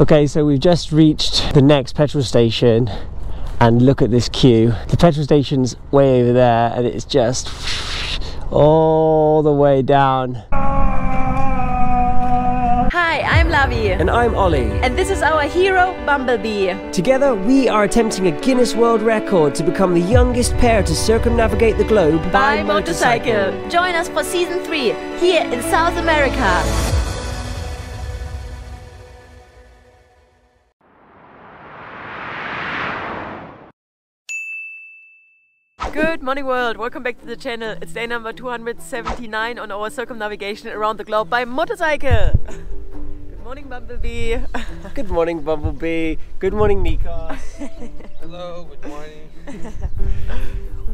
Okay, so we've just reached the next petrol station and look at this queue. The petrol station's way over there and it's just all the way down. Hi, I'm Lavi. And I'm Ollie. And this is our hero, Bumblebee. Together, we are attempting a Guinness World Record to become the youngest pair to circumnavigate the globe by, motorcycle. Join us for season 3 here in South America. Good morning world, welcome back to the channel. It's day number 279 on our circumnavigation around the globe by motorcycle. Good morning Bumblebee. Good morning Bumblebee. Good morning Nikos. Hello, good morning.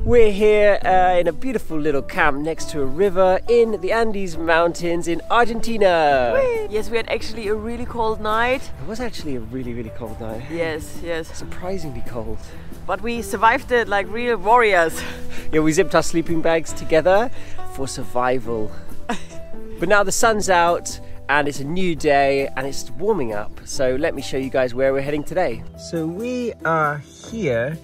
We're here uh, in a beautiful little camp next to a river in the Andes Mountains in Argentina. Whee! Yes, we had actually a really cold night. It was actually a really, really cold night. Yes, yes. Surprisingly cold. But we survived it like real warriors. Yeah, we zipped our sleeping bags together for survival. but now the sun's out and it's a new day and it's warming up. So let me show you guys where we're heading today. So we are here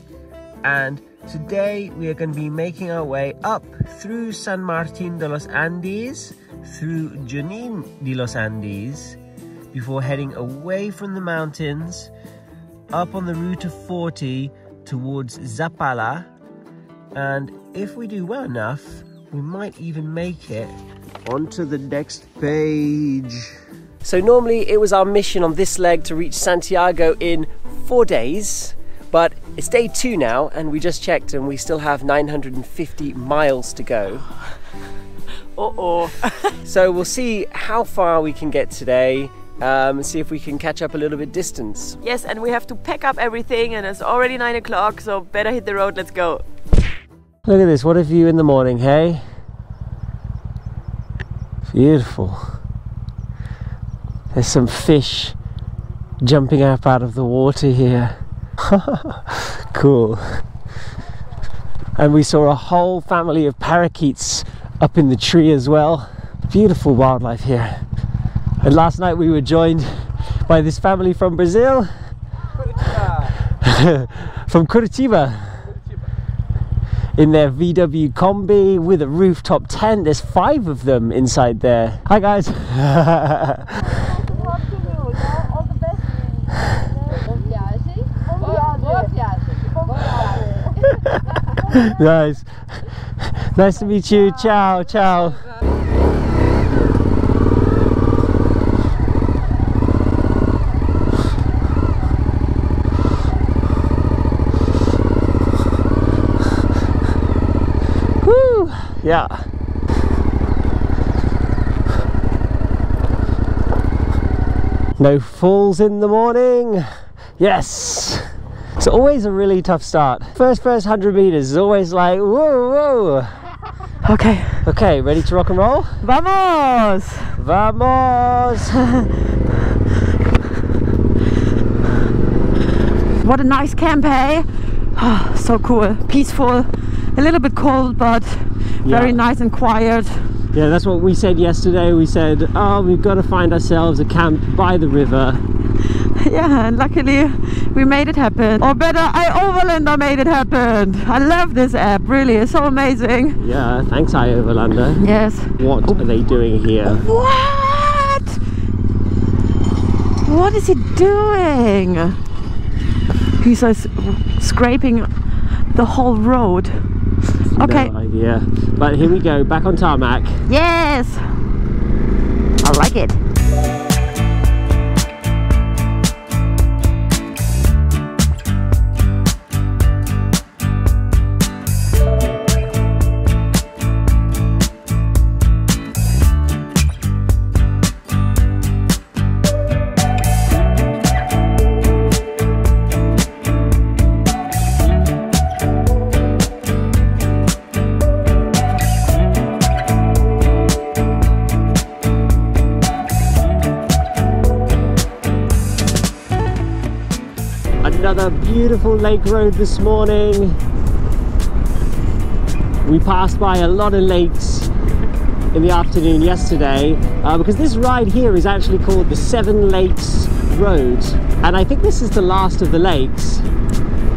and today we are going to be making our way up through San Martin de los Andes, through Junín de los Andes, before heading away from the mountains, up on the Route of 40 towards Zapala. And if we do well enough, we might even make it onto the next page. So normally it was our mission on this leg to reach Santiago in four days, but it's day two now and we just checked and we still have 950 miles to go. Uh-oh. so we'll see how far we can get today um, and see if we can catch up a little bit distance. Yes, and we have to pack up everything and it's already nine o'clock, so better hit the road, let's go. Look at this, what a view in the morning, hey? Beautiful. There's some fish jumping up out of the water here. cool. And we saw a whole family of parakeets up in the tree as well. Beautiful wildlife here. And last night we were joined by this family from Brazil. from Curitiba. In their VW combi with a rooftop tent. There's five of them inside there. Hi guys. nice. Nice to meet you. Ciao, ciao. Woo! Yeah. No falls in the morning. Yes. It's always a really tough start. First, first 100 meters is always like, whoa, whoa. Okay. Okay, ready to rock and roll? Vamos! Vamos! What a nice camp, eh? Oh, so cool, peaceful, a little bit cold, but very Yeah. nice and quiet. Yeah, that's what we said yesterday. We said, oh, we've got to find ourselves a camp by the river. Yeah, and luckily we made it happen. Or better, I Overlander made it happen. I love this app, really, it's so amazing. Yeah, thanks, iOverlander. Yes. What are they doing here? What? What is he doing? He's uh, scraping the whole road. Okay. No idea. But here we go, back on tarmac. Yes. I like it. Another beautiful lake road this morning. We passed by a lot of lakes in the afternoon yesterday uh, because this ride here is actually called the Seven Lakes Road And I think this is the last of the lakes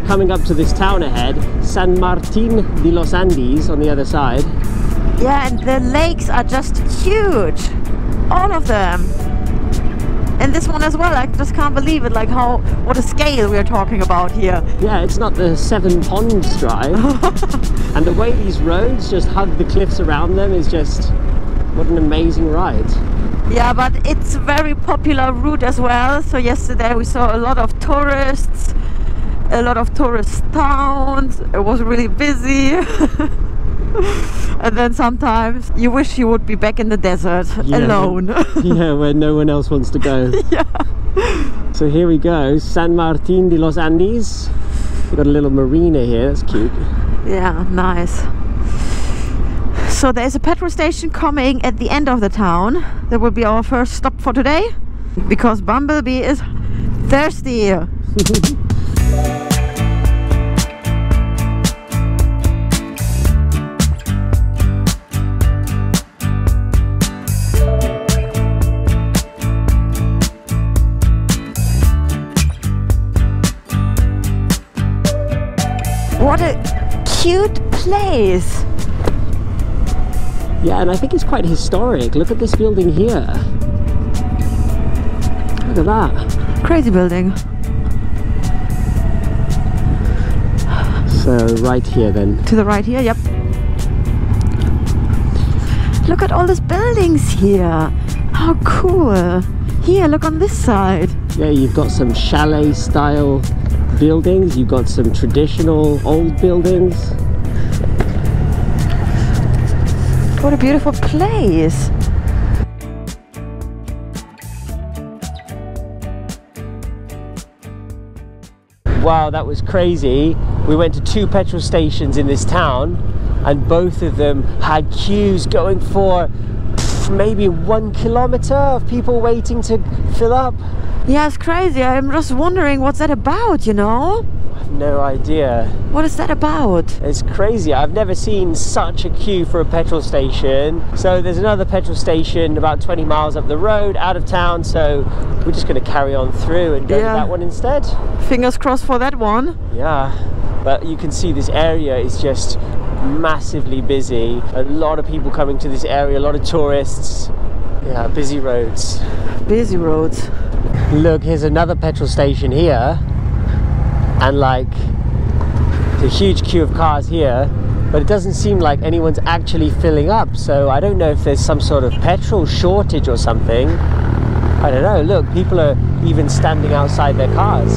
coming up to this town ahead, San Martin de los Andes on the other side. Yeah, and the lakes are just huge. All of them. And this one as well, I just can't believe it, like how, what a scale we're talking about here. Yeah, it's not the Seven Ponds Drive. and the way these roads just hug the cliffs around them is just, what an amazing ride. Yeah, but it's a very popular route as well. So yesterday we saw a lot of tourists, a lot of tourist towns. It was really busy. and then sometimes you wish you would be back in the desert Yeah. alone. yeah, where no one else wants to go. yeah. So here we go, San Martin de los Andes. We've got a little marina here, that's cute. Yeah, nice. So there's a petrol station coming at the end of the town. That will be our first stop for today because Bumblebee is thirsty. What a cute place. Yeah, and I think it's quite historic. Look at this building here. Look at that. Crazy building. So right here then. To the right here, yep. Look at all these buildings here. How cool. Here, look on this side. Yeah, you've got some chalet style buildings, you've got some traditional old buildings. What a beautiful place. Wow, that was crazy. We went to two petrol stations in this town and both of them had queues going for maybe one kilometer of people waiting to fill up. Yeah, it's crazy. I'm just wondering what's that about, you know? No idea. What is that about? It's crazy. I've never seen such a queue for a petrol station. So there's another petrol station about 20 miles up the road out of town. So we're just going to carry on through and go Yeah. to that one instead. Fingers crossed for that one. Yeah. But you can see this area is just massively busy. A lot of people coming to this area, a lot of tourists. Yeah, busy roads. Busy roads. Look, here's another petrol station here. And like, there's a huge queue of cars here. But it doesn't seem like anyone's actually filling up. So I don't know if there's some sort of petrol shortage or something. I don't know. Look, people are even standing outside their cars.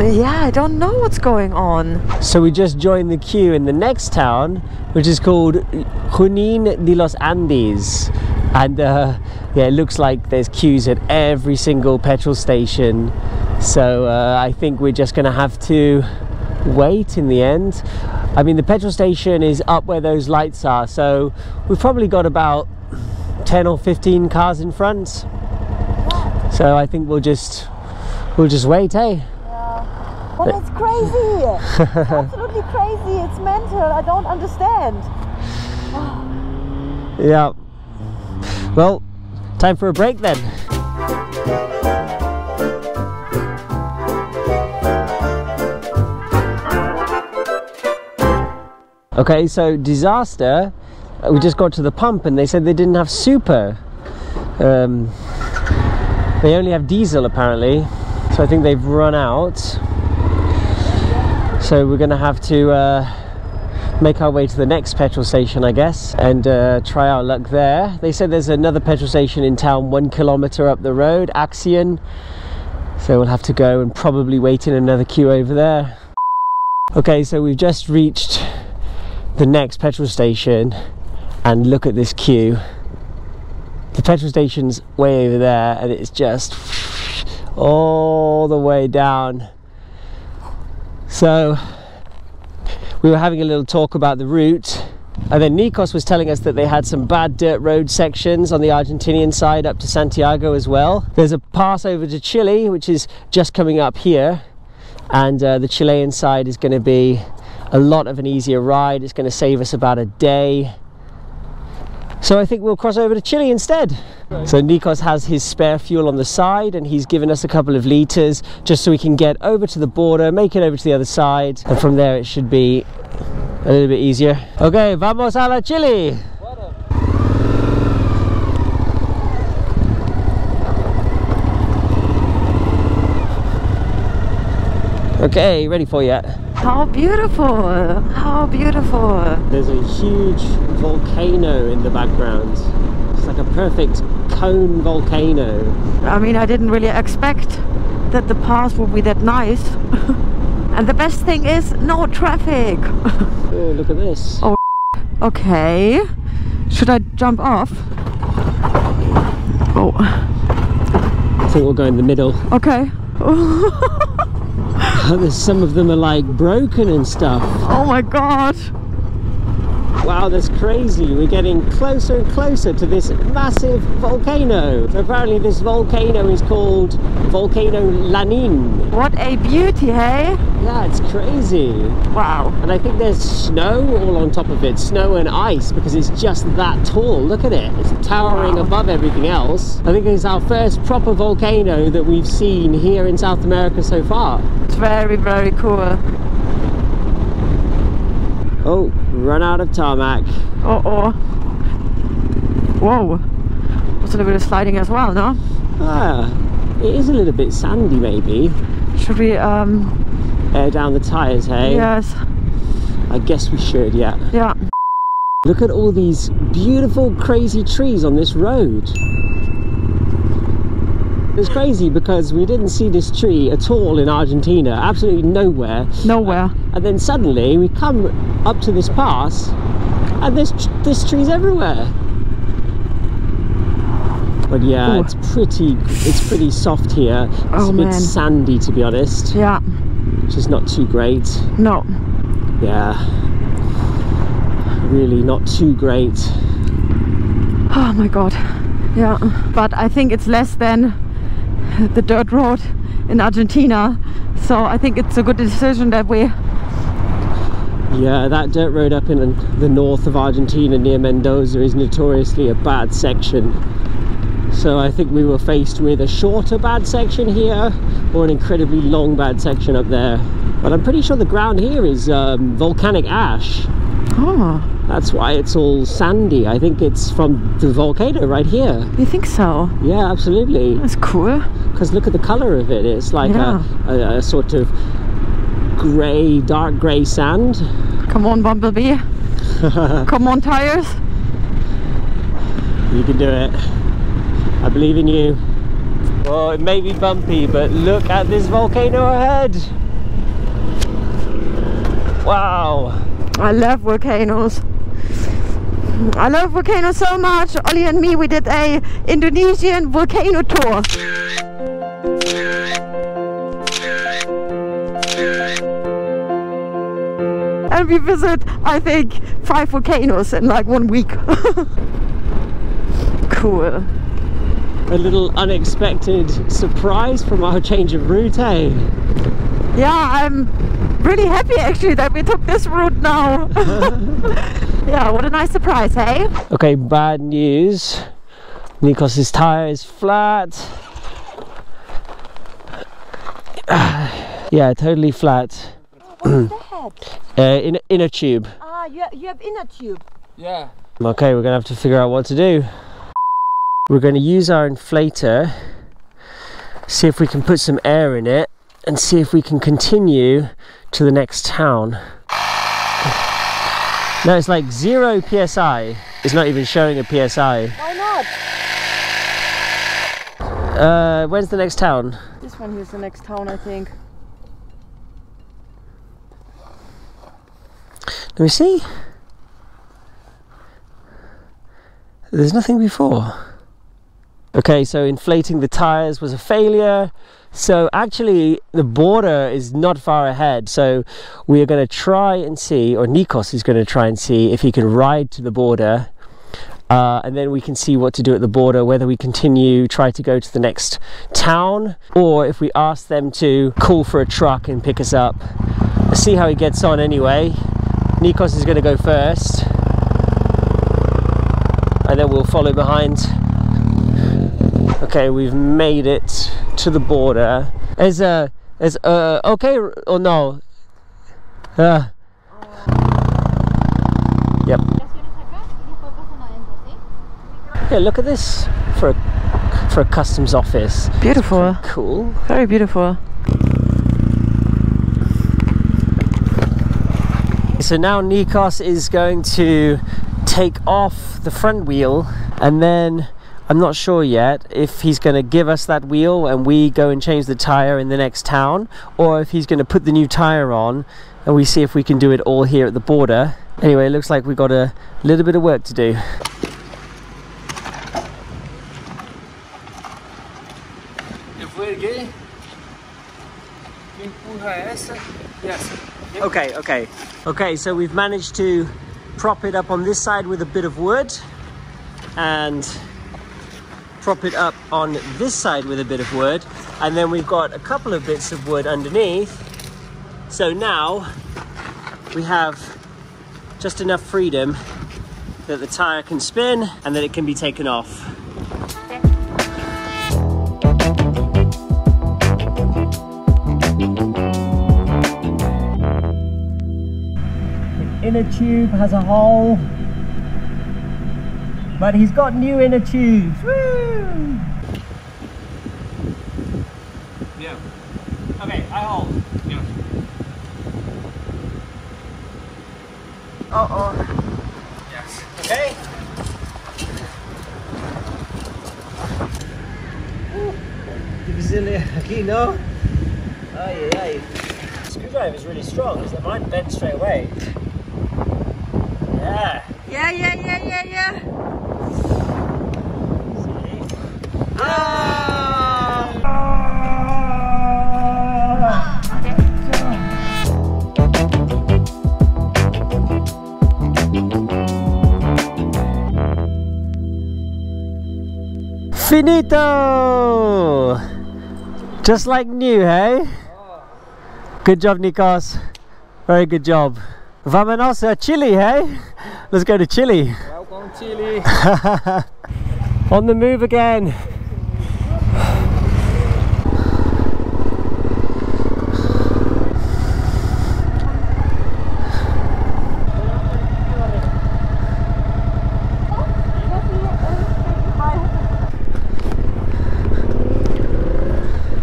Yeah, I don't know what's going on. So we just joined the queue in the next town, which is called Junín de los Andes. And uh, yeah, it looks like there's queues at every single petrol station. So uh, I think we're just going to have to wait in the end. I mean, the petrol station is up where those lights are, so we've probably got about 10 or 15 cars in front. So I think we'll just we'll just wait, eh? But it's crazy. it's absolutely crazy. It's mental. I don't understand. Yeah. Well, time for a break then. Okay, so disaster. We just got to the pump and they said they didn't have super. Um, they only have diesel apparently, so I think they've run out. So we're gonna have to uh, make our way to the next petrol station, I guess, and uh, try our luck there. They said there's another petrol station in town one kilometer up the road, Axion. So we'll have to go and probably wait in another queue over there. Okay, so we've just reached the next petrol station and look at this queue. The petrol station's way over there and it's just all the way down. So we were having a little talk about the route and then Nikos was telling us that they had some bad dirt road sections on the Argentinian side up to Santiago as well. There's a pass over to Chile which is just coming up here and uh, the Chilean side is going to be a lot of an easier ride. It's going to save us about a day. So I think we'll cross over to Chile instead. So Nikos has his spare fuel on the side and he's given us a couple of litres just so we can get over to the border, make it over to the other side and from there it should be a little bit easier. Okay, vamos a la Chile! Okay, ready for you. How beautiful! How beautiful! There's a huge volcano in the background. It's like a perfect cone volcano. I mean, I didn't really expect that the path would be that nice. and the best thing is, no traffic. Oh, look at this. Oh. okay. Should I jump off? Oh, I think we'll go in the middle. okay. There's some of them are like broken and stuff. Oh my god. Wow, that's crazy. We're getting closer and closer to this massive volcano. So apparently this volcano is called Volcano Lanin. What a beauty, hey? Yeah, it's crazy. Wow. And I think there's snow all on top of it, snow and ice, because it's just that tall. Look at it, it's towering Wow. above everything else. I think it's our first proper volcano that we've seen here in South America so far. Very, very cool. Oh, run out of tarmac. Uh oh. Whoa. Was a little bit of sliding as well, no? Ah, it is a little bit sandy maybe. Should we, um, Air down the tyres, hey? yes. I guess we should, yeah. Yeah. Look at all these beautiful, crazy trees on this road. It's crazy because we didn't see this tree at all in Argentina, absolutely nowhere. Nowhere. Uh, and then suddenly we come up to this pass and this, this tree's everywhere. But yeah, Ooh. it's pretty, it's pretty soft here. It's Oh, a bit man. sandy to be honest, Yeah. which is not too great. No. Yeah, really not too great. Oh my god. Yeah. But I think it's less than the dirt road in Argentina. So I think it's a good decision that we Yeah, that dirt road up in the north of Argentina near Mendoza is notoriously a bad section. So I think we were faced with a shorter bad section here or an incredibly long bad section up there. But I'm pretty sure the ground here is um, volcanic ash. Oh, That's why it's all sandy. I think it's from the volcano right here. you think so? Yeah, absolutely. That's cool. Because look at the color of it. It's like Yeah. a, a, a sort of grey, dark grey sand. Come on, Bumblebee. Come on, tires. You can do it. I believe in you. Well, it may be bumpy, but look at this volcano ahead. Wow. I love volcanoes. I love volcanoes so much. Ollie and me, we did a Indonesian volcano tour. And we visit, I think, five volcanoes in like one week. cool. A little unexpected surprise from our change of route, eh? Yeah, I'm really happy actually that we took this route now. yeah, what a nice surprise, hey? Okay, bad news. Nikos's tire is flat. yeah, totally flat. What's? Uh, in inner tube. Ah, you, you have inner tube. Yeah. Okay, we're gonna have to figure out what to do. We're gonna use our inflator, see if we can put some air in it, and see if we can continue to the next town. No, it's like zero psi. It's not even showing a psi. Why not? Uh, when's the next town? This one here's the next town, I think. Let me see. There's nothing before. Okay, so inflating the tires was a failure. So actually, the border is not far ahead. So we are going to try and see, or Nikos is going to try and see if he can ride to the border. Uh, and then we can see what to do at the border, whether we continue, try to go to the next town, or if we ask them to call for a truck and pick us up. Let's see how he gets on anyway. Nikos is going to go first. and then we'll follow behind. Okay, we've made it to the border. Is uh is uh okay or no? Uh, yep. Yeah, look at this for a for a customs office. Beautiful. Cool. Very beautiful. So now Nikos is going to take off the front wheel and then I'm not sure yet if he's going to give us that wheel and we go and change the tire in the next town or if he's going to put the new tire on and we see if we can do it all here at the border. Anyway, it looks like we've got a little bit of work to do. Okay, okay. Okay, so we've managed to prop it up on this side with a bit of wood and prop it up on this side with a bit of wood. And then we've got a couple of bits of wood underneath. So now we have just enough freedom that the tire can spin and that it can be taken off inner tube has a hole. But he's got new inner tubes. Woo! Yeah. okay I hold. Yeah. uh-oh. Yes. okay. Divisilio aquí no ay ay ay screwdriver is really strong. Because it? Might bend straight away yeah Yeah, yeah, yeah, yeah, yeah. Finito! Just like new, hey? Good job, Nikos. Very good job. Vamonos a uh, Chile, hey? Let's go to Chile. Welcome, Chile. On the move again.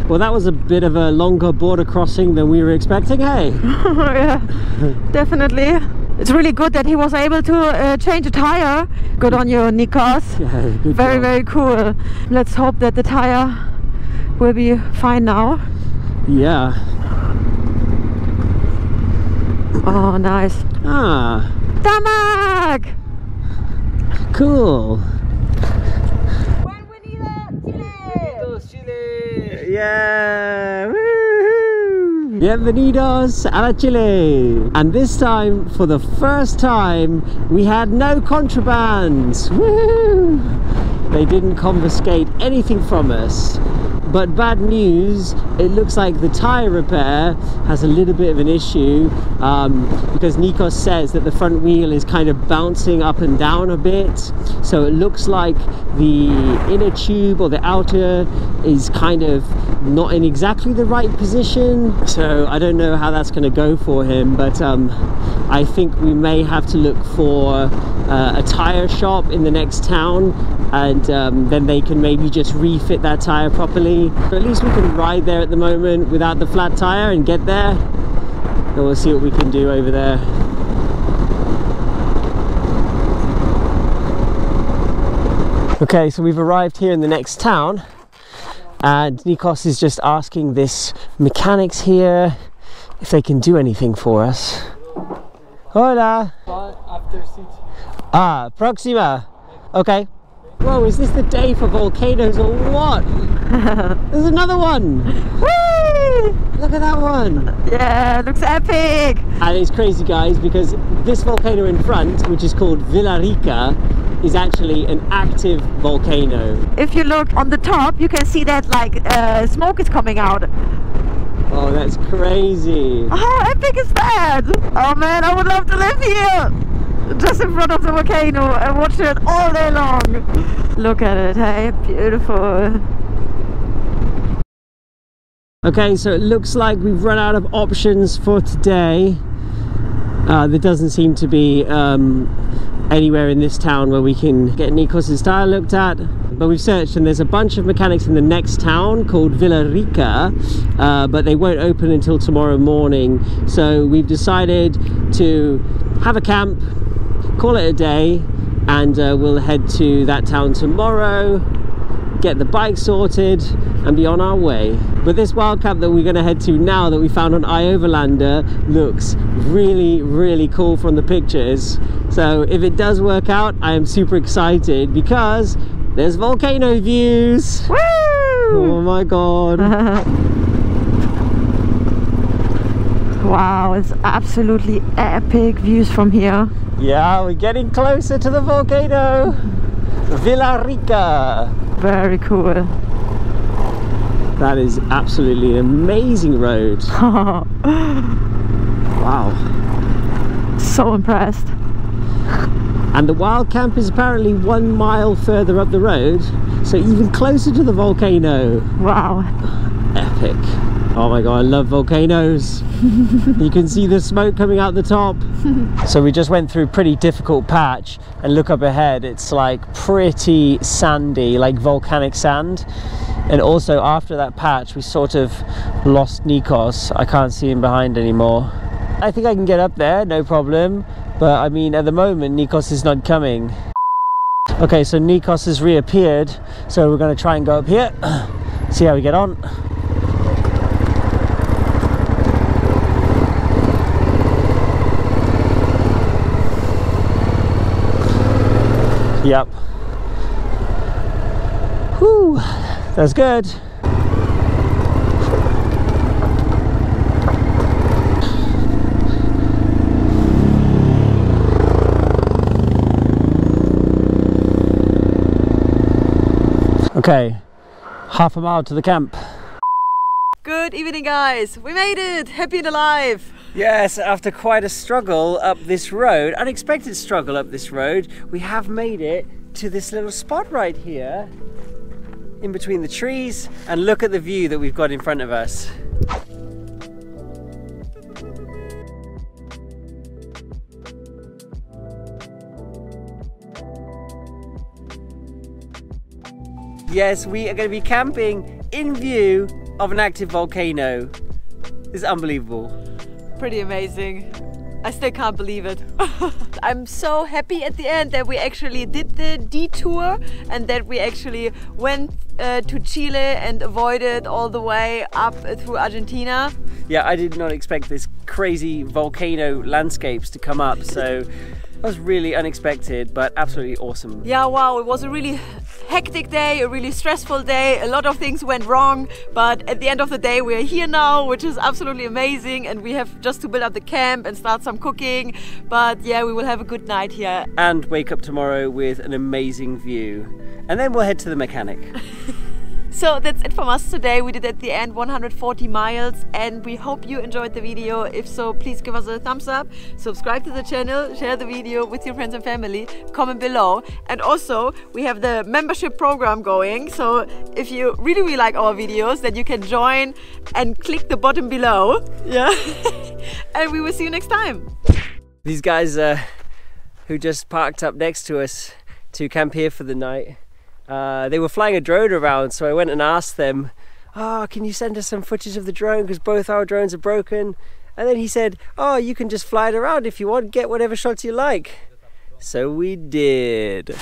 Well, that was a bit of a longer border crossing than we were expecting, hey? yeah, definitely. It's really good that he was able to uh, change a tire. Good on you, Nikos. Yeah, Very, job. very cool. Let's hope that the tire will be fine now. Yeah. Oh, nice. Ah, Tarmac! cool. Bienvenidos, Chile. Yeah! Woohoo! Bienvenidos a Chile! And this time, for the first time, we had no contraband! Woo! They didn't confiscate anything from us. But bad news, it looks like the tyre repair has a little bit of an issue um, because Nikos says that the front wheel is kind of bouncing up and down a bit. So it looks like the inner tube or the outer is kind of not in exactly the right position. So I don't know how that's going to go for him, but um, I think we may have to look for uh, a tyre shop in the next town and um, then they can maybe just refit that tyre properly. But at least we can ride there at the moment without the flat tyre and get there. And we'll see what we can do over there. Okay, so we've arrived here in the next town and Nikos is just asking this mechanics here if they can do anything for us. Hola! After. Ah, Proxima. Okay. Whoa, is this the day for volcanoes or what? There's another one. Whee! Look at that one. Yeah, looks epic! And it's crazy, guys, because this volcano in front, which is called Villarrica, is actually an active volcano. If you look on the top, you can see that like uh, smoke is coming out. Oh, that's crazy. How epic is that? Oh man, I would love to live here! Just in front of the volcano and watch it all day long. Look at it, hey, beautiful. Okay, so it looks like we've run out of options for today. Uh, there doesn't seem to be um, anywhere in this town where we can get Nikos' tire looked at but we've searched and there's a bunch of mechanics in the next town called Villarrica uh, but they won't open until tomorrow morning so we've decided to have a camp call it a day and uh, we'll head to that town tomorrow get the bike sorted and be on our way. But this wild camp that we're going to head to now that we found on iOverlander looks really, really cool from the pictures. So if it does work out, I am super excited because there's volcano views. Woo! Oh my god. wow, it's absolutely epic views from here. Yeah, we're getting closer to the volcano. Villarrica. Very cool. That is absolutely an amazing road. wow. So impressed. And the wild camp is apparently one mile further up the road, so even closer to the volcano. Wow. Epic. Oh my god, I love volcanoes. you can see the smoke coming out the top. so we just went through a pretty difficult patch and look up ahead, it's like pretty sandy, like volcanic sand. And also after that patch, we sort of lost Nikos. I can't see him behind anymore. I think I can get up there, no problem. But I mean, at the moment, Nikos is not coming. Okay, so Nikos has reappeared. So we're gonna try and go up here, see how we get on. Yep. Whew, that's good. Okay, half a mile to the camp. Good evening, guys. We made it. Happy and alive. Yes, after quite a struggle up this road, unexpected struggle up this road, we have made it to this little spot right here in between the trees and look at the view that we've got in front of us. Yes, we are going to be camping in view of an active volcano. This is unbelievable. Pretty amazing. I still can't believe it. I'm so happy at the end that we actually did the detour and that we actually went uh, to Chile and avoided all the way up through Argentina. Yeah, I did not expect this crazy volcano landscapes to come up, so that was really unexpected, but absolutely awesome. Yeah, wow, it was a really hectic day, a really stressful day. A lot of things went wrong, but at the end of the day, we are here now, which is absolutely amazing. And we have just to build up the camp and start some cooking. But yeah, we will have a good night here. And wake up tomorrow with an amazing view. And then we'll head to the mechanic. So that's it from us today. We did at the end 140 miles and we hope you enjoyed the video. If so, please give us a thumbs up, subscribe to the channel, share the video with your friends and family, comment below. And also, we have the membership program going. So if you really, really like our videos, then you can join and click the button below. Yeah. and we will see you next time. These guys uh, who just parked up next to us to camp here for the night uh, they were flying a drone around, so I went and asked them, "Oh, can you send us some footage of the drone because both our drones are broken?" And then he said, "Oh, you can just fly it around if you want, get whatever shots you like." So we did.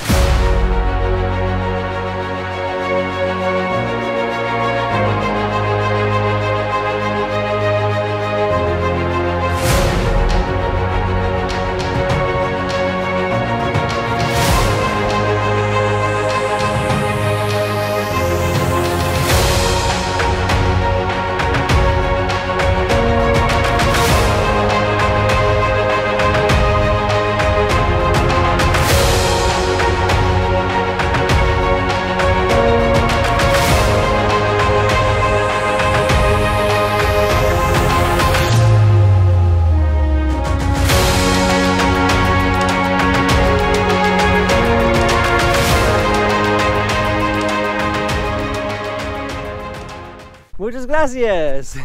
Gracias.